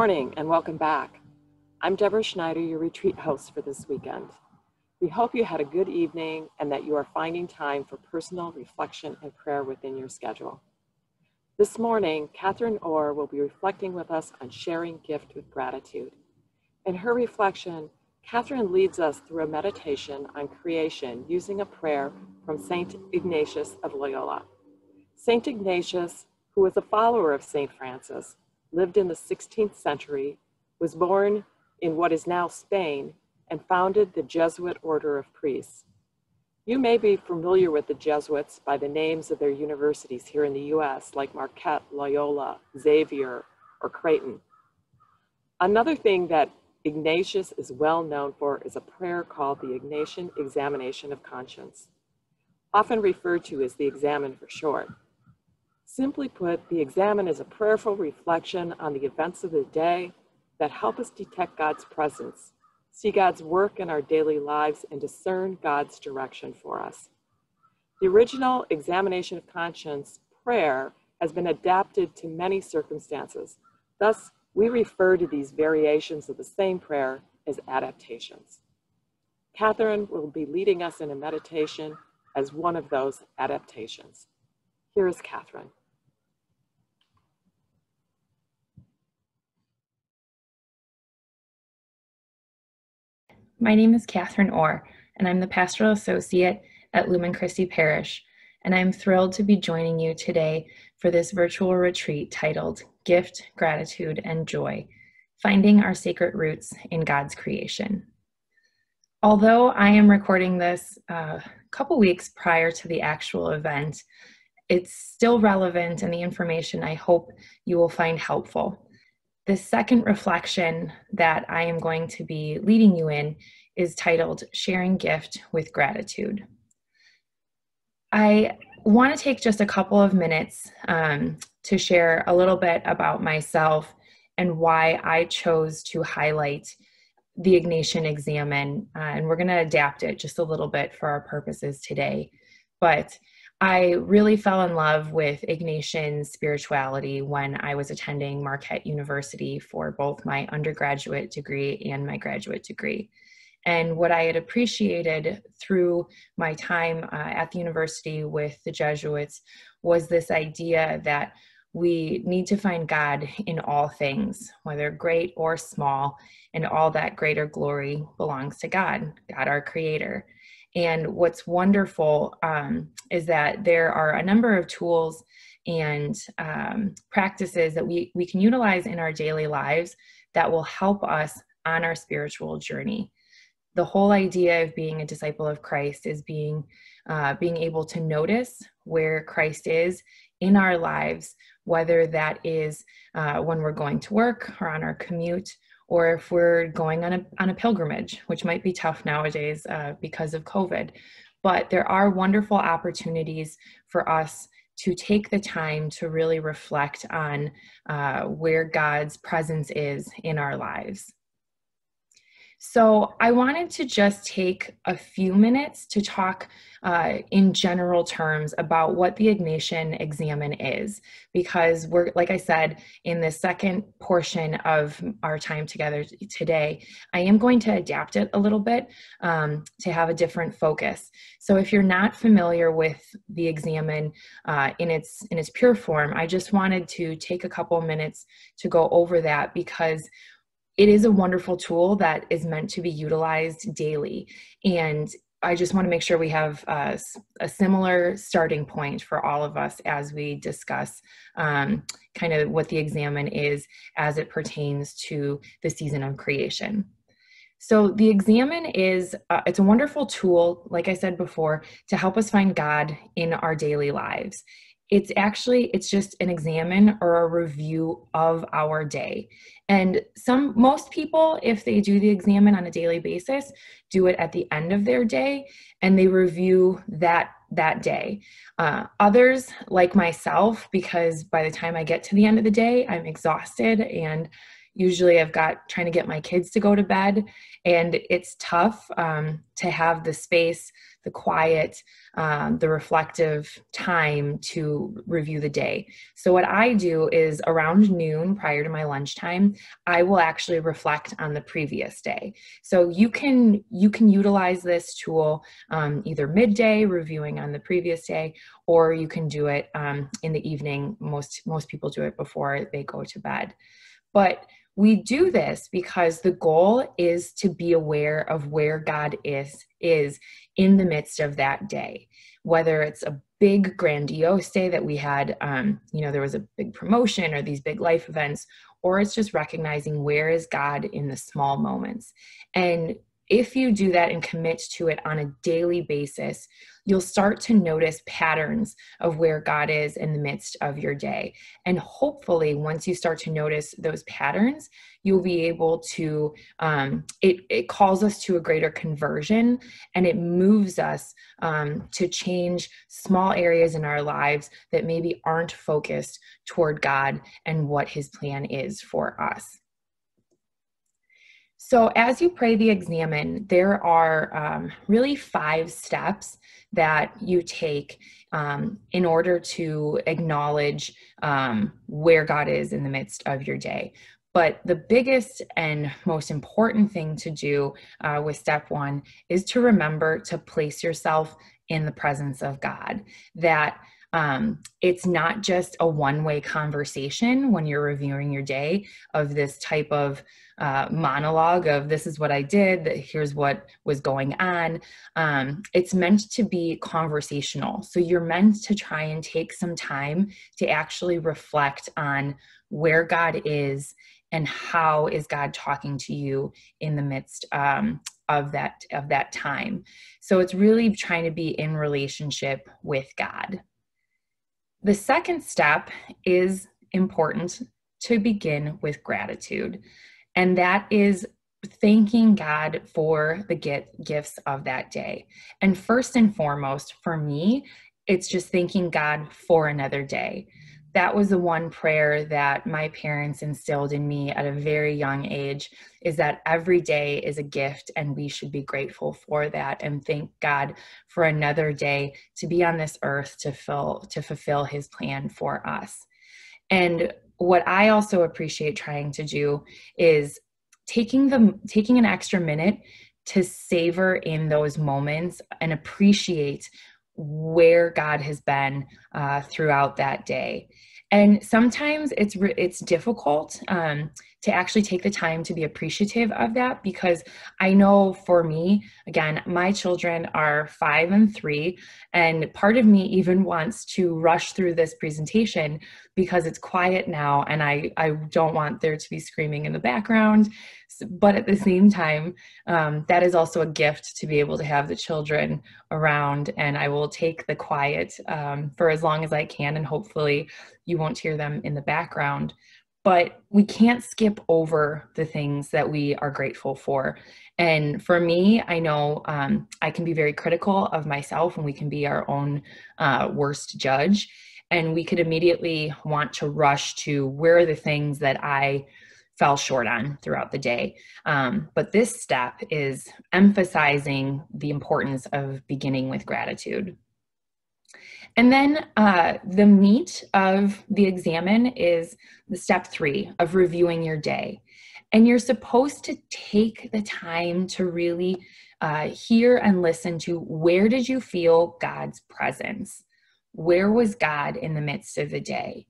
morning and welcome back. I'm Deborah Schneider, your retreat host for this weekend. We hope you had a good evening and that you are finding time for personal reflection and prayer within your schedule. This morning, Catherine Orr will be reflecting with us on sharing gift with gratitude. In her reflection, Catherine leads us through a meditation on creation using a prayer from St. Ignatius of Loyola. St. Ignatius, who was a follower of St. Francis, lived in the 16th century, was born in what is now Spain, and founded the Jesuit order of priests. You may be familiar with the Jesuits by the names of their universities here in the US, like Marquette, Loyola, Xavier, or Creighton. Another thing that Ignatius is well known for is a prayer called the Ignatian Examination of Conscience, often referred to as the Examen for short. Simply put, the Examen is a prayerful reflection on the events of the day that help us detect God's presence, see God's work in our daily lives, and discern God's direction for us. The original examination of conscience prayer has been adapted to many circumstances. Thus, we refer to these variations of the same prayer as adaptations. Catherine will be leading us in a meditation as one of those adaptations. Here is Catherine. My name is Catherine Orr, and I'm the Pastoral Associate at Lumen Christi Parish, and I'm thrilled to be joining you today for this virtual retreat titled Gift, Gratitude, and Joy Finding Our Sacred Roots in God's Creation. Although I am recording this a uh, couple weeks prior to the actual event, it's still relevant and the information I hope you will find helpful. The second reflection that I am going to be leading you in is titled Sharing Gift with Gratitude. I want to take just a couple of minutes um, to share a little bit about myself and why I chose to highlight the Ignatian Examen. Uh, and we're going to adapt it just a little bit for our purposes today. But I really fell in love with Ignatian spirituality when I was attending Marquette University for both my undergraduate degree and my graduate degree. And what I had appreciated through my time uh, at the university with the Jesuits was this idea that we need to find God in all things, whether great or small, and all that greater glory belongs to God, God our Creator. And what's wonderful um, is that there are a number of tools and um, practices that we, we can utilize in our daily lives that will help us on our spiritual journey. The whole idea of being a disciple of Christ is being uh, being able to notice where Christ is in our lives, whether that is uh, when we're going to work or on our commute or if we're going on a, on a pilgrimage, which might be tough nowadays uh, because of COVID. But there are wonderful opportunities for us to take the time to really reflect on uh, where God's presence is in our lives. So, I wanted to just take a few minutes to talk uh, in general terms about what the Ignatian Examen is, because we're, like I said, in the second portion of our time together today, I am going to adapt it a little bit um, to have a different focus. So, if you're not familiar with the Examen uh, in its in its pure form, I just wanted to take a couple minutes to go over that because it is a wonderful tool that is meant to be utilized daily. And I just want to make sure we have a, a similar starting point for all of us as we discuss um, kind of what the examen is as it pertains to the season of creation. So the examen is uh, it's a wonderful tool, like I said before, to help us find God in our daily lives it's actually it's just an examen or a review of our day. And some most people if they do the examen on a daily basis do it at the end of their day and they review that that day. Uh, others like myself because by the time i get to the end of the day i'm exhausted and usually I've got trying to get my kids to go to bed, and it's tough um, to have the space, the quiet, um, the reflective time to review the day. So, what I do is around noon prior to my lunchtime, I will actually reflect on the previous day. So, you can you can utilize this tool um, either midday, reviewing on the previous day, or you can do it um, in the evening. Most most people do it before they go to bed. But we do this because the goal is to be aware of where God is is in the midst of that day. Whether it's a big grandiose day that we had, um, you know, there was a big promotion or these big life events, or it's just recognizing where is God in the small moments. And if you do that and commit to it on a daily basis, you'll start to notice patterns of where God is in the midst of your day. And hopefully, once you start to notice those patterns, you'll be able to, um, it, it calls us to a greater conversion and it moves us um, to change small areas in our lives that maybe aren't focused toward God and what his plan is for us. So, as you pray the examen, there are um, really five steps that you take um, in order to acknowledge um, where God is in the midst of your day. But the biggest and most important thing to do uh, with step one is to remember to place yourself in the presence of God. That um, it's not just a one way conversation when you're reviewing your day of this type of uh, monologue of this is what I did, here's what was going on. Um, it's meant to be conversational. So you're meant to try and take some time to actually reflect on where God is and how is God talking to you in the midst um, of that of that time. So it's really trying to be in relationship with God. The second step is important to begin with gratitude, and that is thanking God for the gifts of that day. And first and foremost, for me, it's just thanking God for another day that was the one prayer that my parents instilled in me at a very young age is that every day is a gift and we should be grateful for that and thank God for another day to be on this earth to fill to fulfill his plan for us. And what I also appreciate trying to do is taking the taking an extra minute to savor in those moments and appreciate where God has been uh, throughout that day. And sometimes it's it's difficult um, to actually take the time to be appreciative of that because I know for me, again, my children are five and three, and part of me even wants to rush through this presentation because it's quiet now and I, I don't want there to be screaming in the background. But at the same time, um, that is also a gift to be able to have the children around, and I will take the quiet um, for as long as I can, and hopefully, you won't hear them in the background but we can't skip over the things that we are grateful for. And for me, I know um, I can be very critical of myself and we can be our own uh, worst judge. And we could immediately want to rush to where are the things that I fell short on throughout the day. Um, but this step is emphasizing the importance of beginning with gratitude. And then uh, the meat of the examen is the step three of reviewing your day. And you're supposed to take the time to really uh, hear and listen to where did you feel God's presence? Where was God in the midst of the day?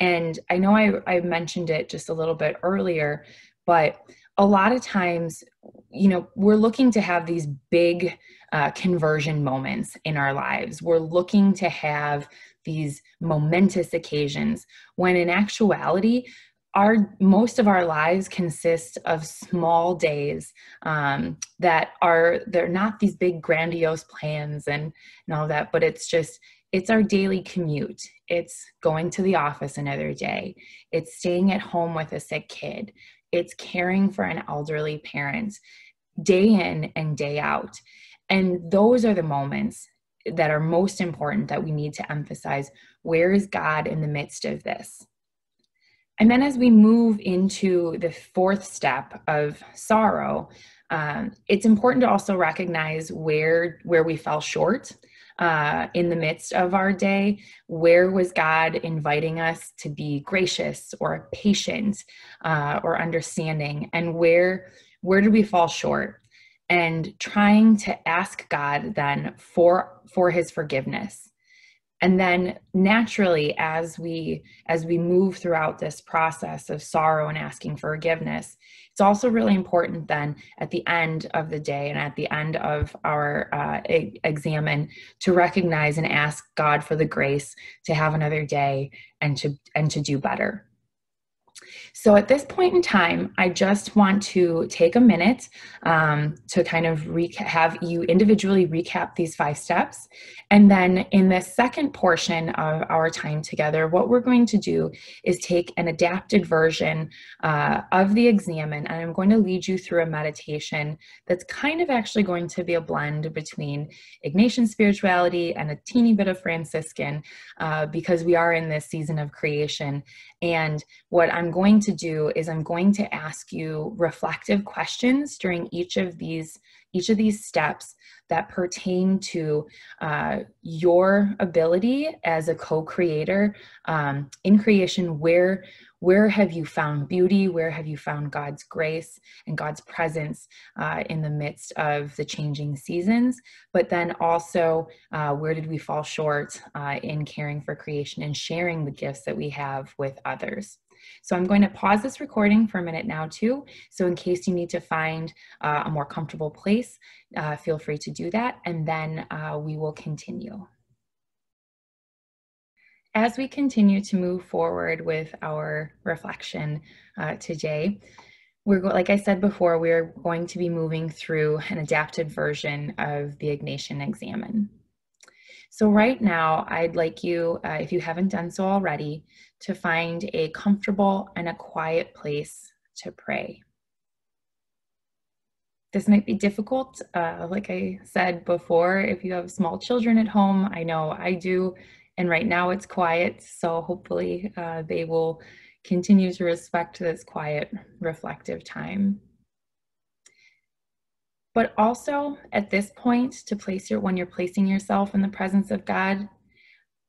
And I know I, I mentioned it just a little bit earlier, but a lot of times, you know, we're looking to have these big uh, conversion moments in our lives. We're looking to have these momentous occasions when in actuality, our most of our lives consist of small days um, that are they're not these big grandiose plans and, and all that but it's just it's our daily commute. It's going to the office another day. It's staying at home with a sick kid it's caring for an elderly parent day in and day out and those are the moments that are most important that we need to emphasize. Where is God in the midst of this? And then as we move into the fourth step of sorrow, um, it's important to also recognize where where we fell short uh, in the midst of our day. Where was God inviting us to be gracious or patient uh, or understanding, and where where did we fall short? And trying to ask God then for for His forgiveness and then naturally as we as we move throughout this process of sorrow and asking forgiveness it's also really important then at the end of the day and at the end of our uh, examen to recognize and ask god for the grace to have another day and to and to do better so at this point in time, I just want to take a minute um, to kind of have you individually recap these five steps. And then in the second portion of our time together, what we're going to do is take an adapted version uh, of the examen, and I'm going to lead you through a meditation that's kind of actually going to be a blend between Ignatian spirituality and a teeny bit of Franciscan uh, because we are in this season of creation. And what I'm going to do is I'm going to ask you reflective questions during each of these each of these steps that pertain to uh, your ability as a co-creator um, in creation where where have you found beauty? Where have you found god's grace and god's presence uh, in the midst of the changing seasons? But then also uh, where did we fall short uh, in caring for creation and sharing the gifts that we have with others so I'm going to pause this recording for a minute now too. So in case you need to find uh, a more comfortable place, uh, feel free to do that. And then uh, we will continue. As we continue to move forward with our reflection uh, today, we're like I said before, we're going to be moving through an adapted version of the Ignatian Examen. So right now, I'd like you, uh, if you haven't done so already, to find a comfortable and a quiet place to pray. This might be difficult, uh, like I said before, if you have small children at home. I know I do, and right now it's quiet, so hopefully uh, they will continue to respect this quiet, reflective time. But also at this point, to place your when you're placing yourself in the presence of God,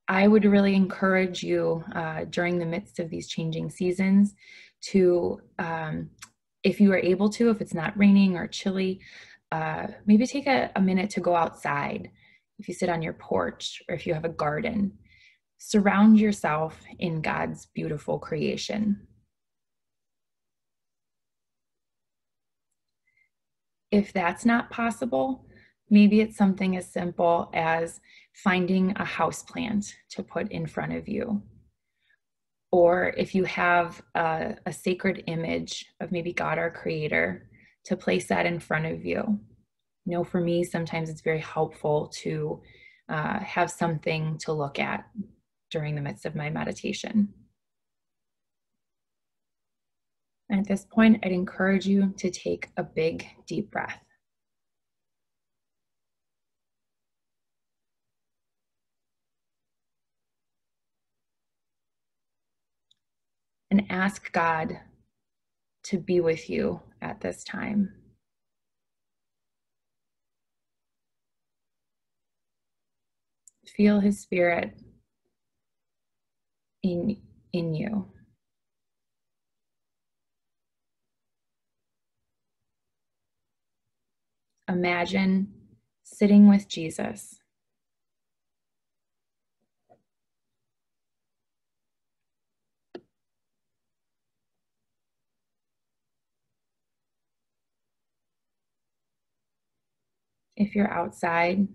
I would really encourage you uh, during the midst of these changing seasons to, um, if you are able to, if it's not raining or chilly, uh, maybe take a, a minute to go outside. If you sit on your porch or if you have a garden, surround yourself in God's beautiful creation. If that's not possible, maybe it's something as simple as finding a house plant to put in front of you. Or if you have a, a sacred image of maybe God our creator, to place that in front of you. You know, for me, sometimes it's very helpful to uh, have something to look at during the midst of my meditation. And at this point, I'd encourage you to take a big, deep breath. and ask God to be with you at this time. Feel his spirit in, in you. Imagine sitting with Jesus If you're outside,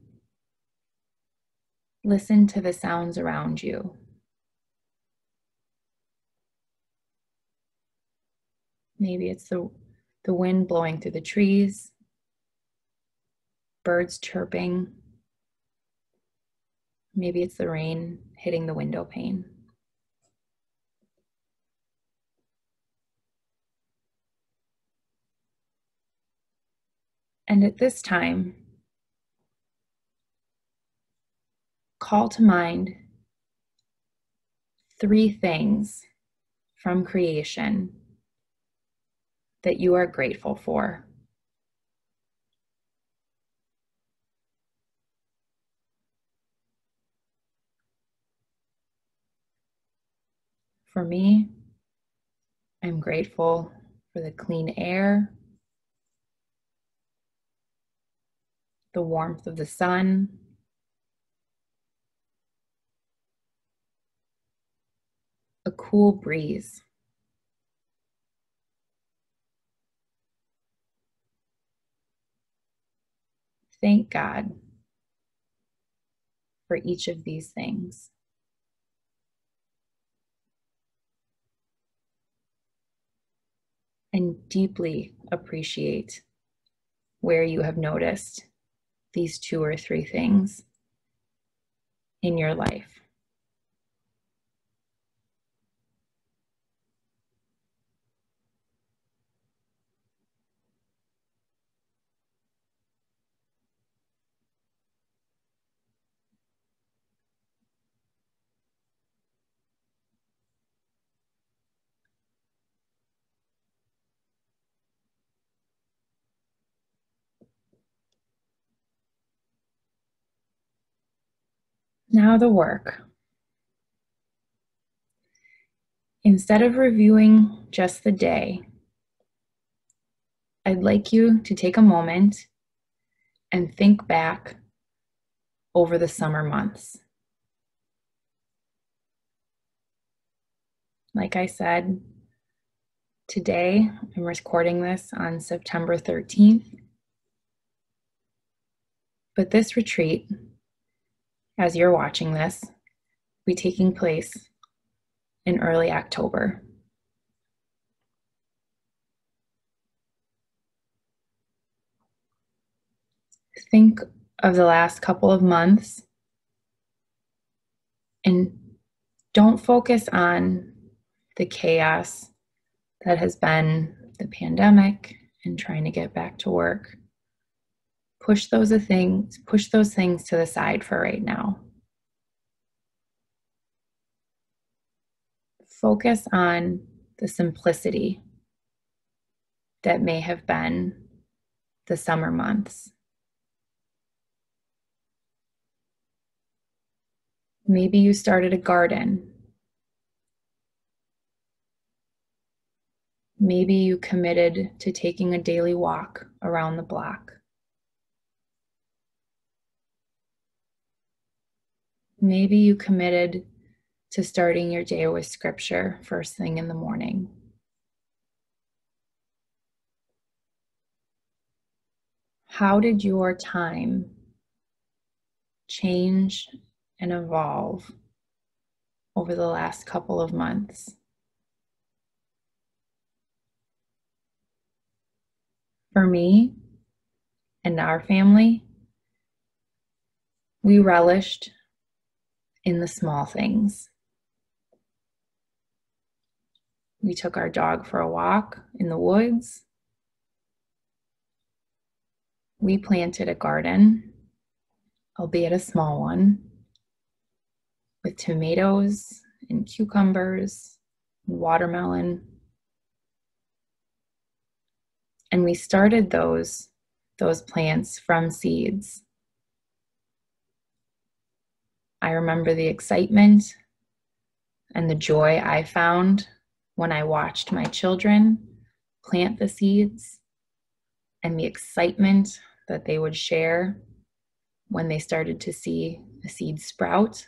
listen to the sounds around you. Maybe it's the, the wind blowing through the trees, birds chirping. Maybe it's the rain hitting the window pane. And at this time, call to mind three things from creation that you are grateful for. For me, I'm grateful for the clean air, the warmth of the sun, a cool breeze. Thank God for each of these things. And deeply appreciate where you have noticed these two or three things in your life. Now, the work. Instead of reviewing just the day, I'd like you to take a moment and think back over the summer months. Like I said, today I'm recording this on September 13th. But this retreat as you're watching this, be taking place in early October. Think of the last couple of months and don't focus on the chaos that has been the pandemic and trying to get back to work push those things push those things to the side for right now. Focus on the simplicity that may have been the summer months. Maybe you started a garden. Maybe you committed to taking a daily walk around the block. Maybe you committed to starting your day with scripture first thing in the morning. How did your time change and evolve over the last couple of months? For me and our family, we relished in the small things. We took our dog for a walk in the woods. We planted a garden, albeit a small one, with tomatoes and cucumbers, and watermelon. And we started those, those plants from seeds. I remember the excitement and the joy I found when I watched my children plant the seeds and the excitement that they would share when they started to see the seed sprout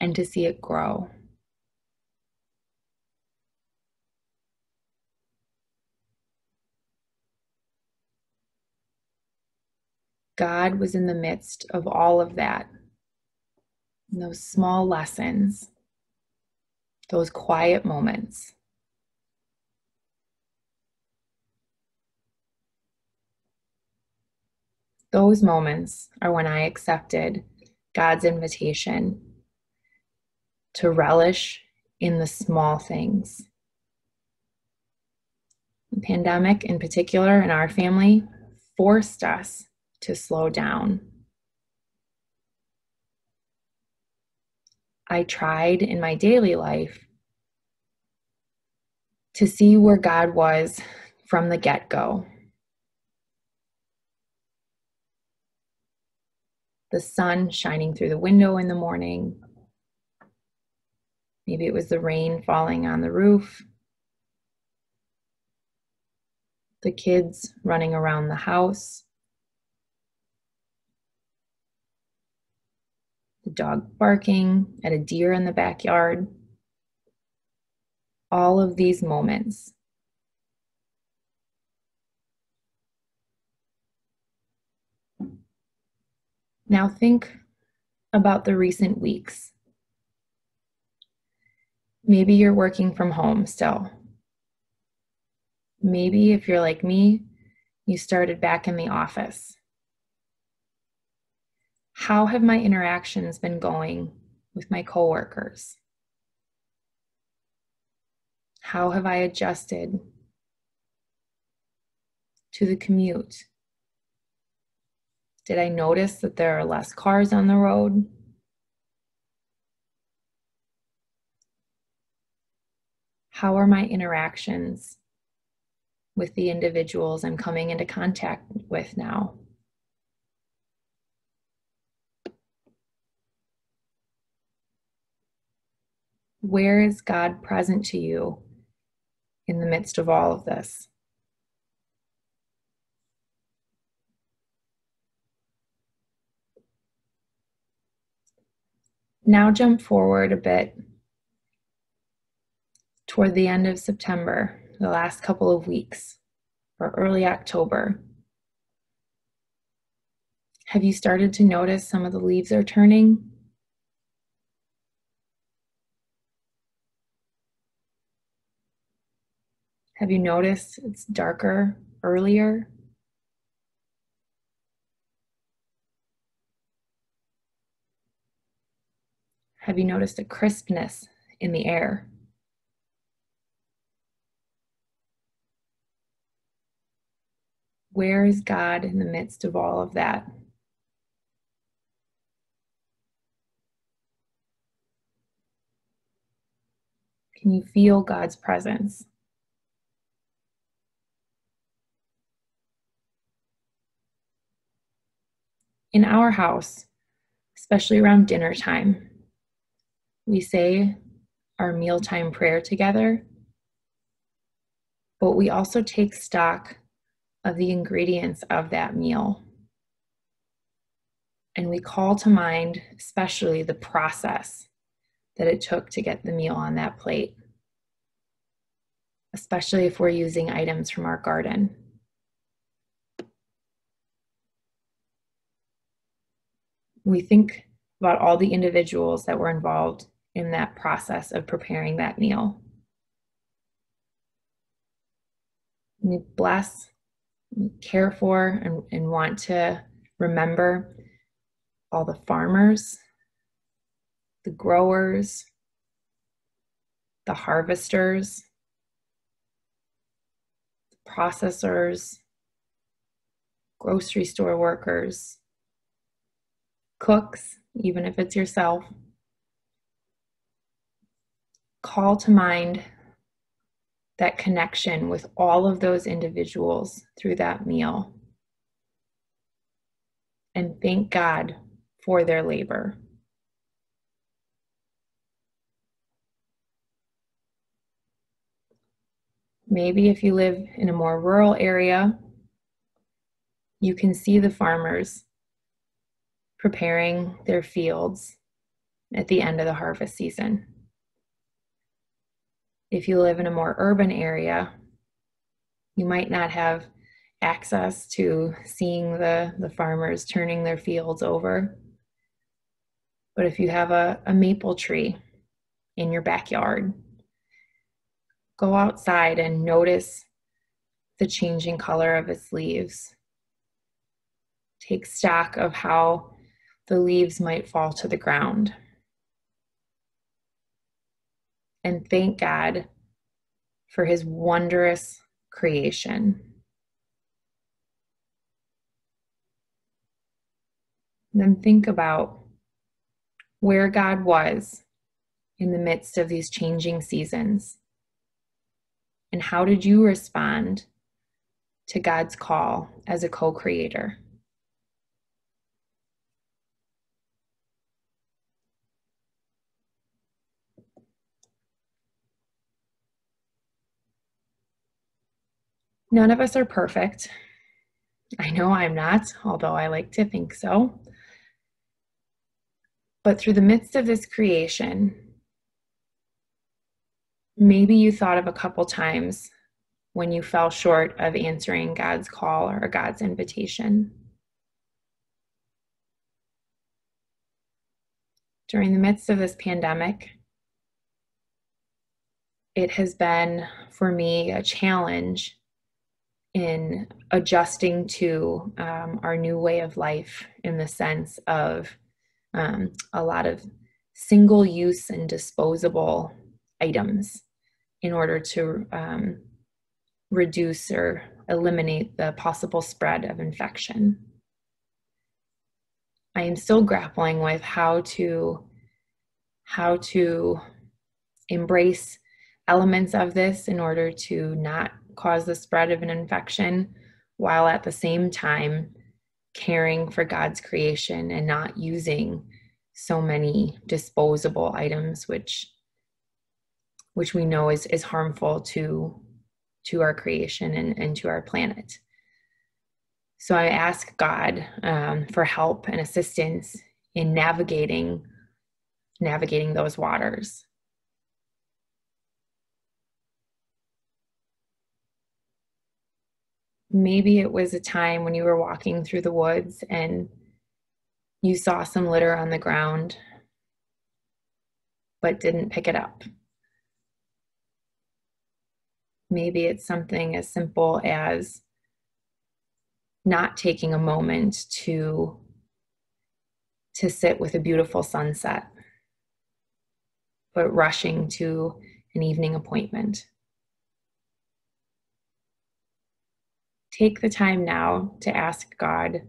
and to see it grow. God was in the midst of all of that those small lessons, those quiet moments. Those moments are when I accepted God's invitation to relish in the small things. The pandemic, in particular, in our family, forced us to slow down I tried in my daily life to see where God was from the get go. The sun shining through the window in the morning. Maybe it was the rain falling on the roof. The kids running around the house. The dog barking at a deer in the backyard all of these moments. Now think about the recent weeks. Maybe you're working from home still. Maybe if you're like me, you started back in the office. How have my interactions been going with my coworkers? How have I adjusted to the commute? Did I notice that there are less cars on the road? How are my interactions with the individuals I'm coming into contact with now? Where is God present to you in the midst of all of this. Now jump forward a bit toward the end of September, the last couple of weeks, or early October. Have you started to notice some of the leaves are turning? Have you noticed it's darker earlier? Have you noticed a crispness in the air? Where is God in the midst of all of that? Can you feel God's presence? In our house, especially around dinner time, we say our mealtime prayer together, but we also take stock of the ingredients of that meal. And we call to mind, especially the process that it took to get the meal on that plate, especially if we're using items from our garden. We think about all the individuals that were involved in that process of preparing that meal. We bless, care for, and, and want to remember all the farmers, the growers, the harvesters, the processors, grocery store workers, cooks, even if it's yourself, call to mind that connection with all of those individuals through that meal. And thank God for their labor. Maybe if you live in a more rural area, you can see the farmers preparing their fields at the end of the harvest season. If you live in a more urban area, you might not have access to seeing the, the farmers turning their fields over. But if you have a, a maple tree in your backyard, go outside and notice the changing color of its leaves. Take stock of how the leaves might fall to the ground. And thank God for his wondrous creation. then think about where God was in the midst of these changing seasons. And how did you respond to God's call as a co creator? None of us are perfect. I know I'm not, although I like to think so. But through the midst of this creation, maybe you thought of a couple times when you fell short of answering God's call or God's invitation. During the midst of this pandemic, it has been for me a challenge in adjusting to um, our new way of life in the sense of um, a lot of single use and disposable items in order to um, reduce or eliminate the possible spread of infection. I am still grappling with how to how to embrace elements of this in order to not cause the spread of an infection while at the same time caring for God's creation and not using so many disposable items which which we know is, is harmful to to our creation and, and to our planet. So i ask god um, for help and assistance in navigating navigating those waters maybe it was a time when you were walking through the woods and you saw some litter on the ground but didn't pick it up. Maybe it's something as simple as not taking a moment to to sit with a beautiful sunset but rushing to an evening appointment. Take the time now to ask God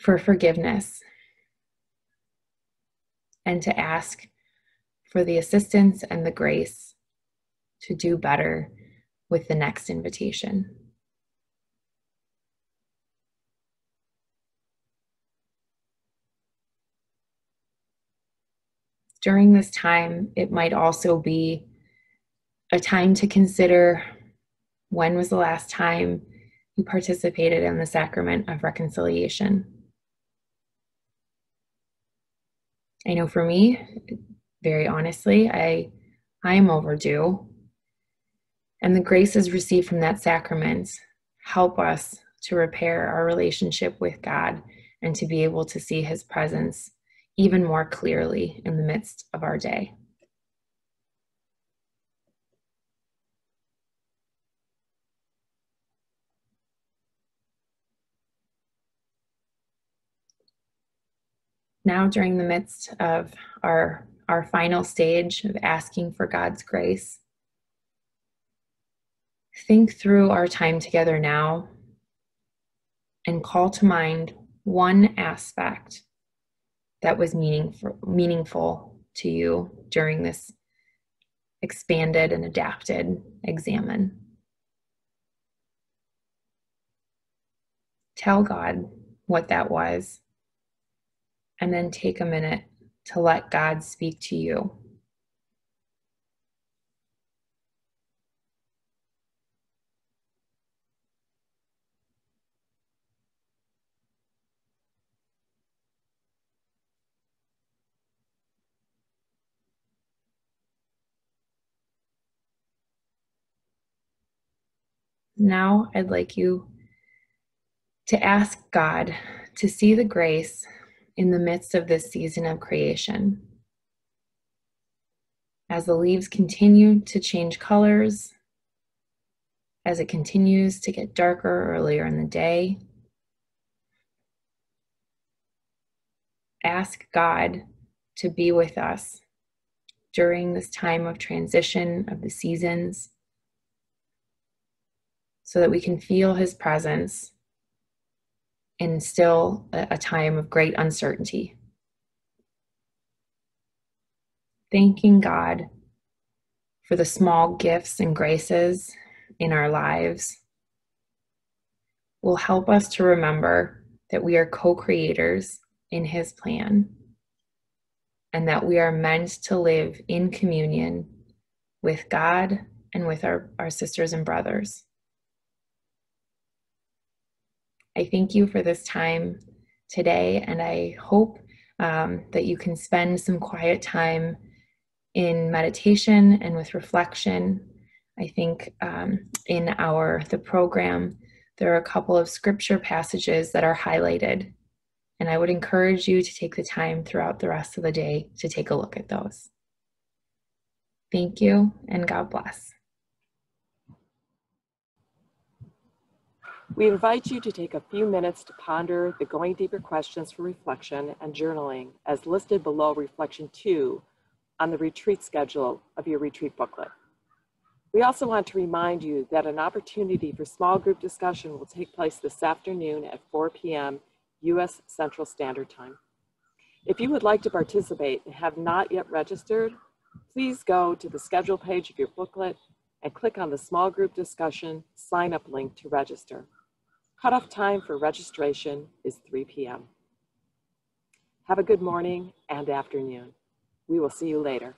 for forgiveness and to ask for the assistance and the grace to do better with the next invitation. During this time, it might also be a time to consider when was the last time you participated in the sacrament of reconciliation? I know for me, very honestly, I I am overdue. And the graces received from that sacrament help us to repair our relationship with God and to be able to see his presence even more clearly in the midst of our day. Now during the midst of our our final stage of asking for God's grace. Think through our time together now and call to mind one aspect that was meaningful, meaningful to you during this expanded and adapted examen. Tell God what that was and then take a minute to let God speak to you. Now, I'd like you to ask God to see the grace in the midst of this season of creation. As the leaves continue to change colors, as it continues to get darker earlier in the day, ask God to be with us during this time of transition of the seasons so that we can feel His presence in still a time of great uncertainty. Thanking God for the small gifts and graces in our lives will help us to remember that we are co creators in His plan and that we are meant to live in communion with God and with our, our sisters and brothers. I thank you for this time today, and I hope um, that you can spend some quiet time in meditation and with reflection. I think um, in our the program there are a couple of scripture passages that are highlighted, and I would encourage you to take the time throughout the rest of the day to take a look at those. Thank you, and God bless. We invite you to take a few minutes to ponder the going deeper questions for reflection and journaling as listed below reflection two on the retreat schedule of your retreat booklet. We also want to remind you that an opportunity for small group discussion will take place this afternoon at 4 p.m. U.S. Central Standard Time. If you would like to participate and have not yet registered, please go to the schedule page of your booklet and click on the small group discussion sign up link to register. Cutoff time for registration is 3 p.m. Have a good morning and afternoon. We will see you later.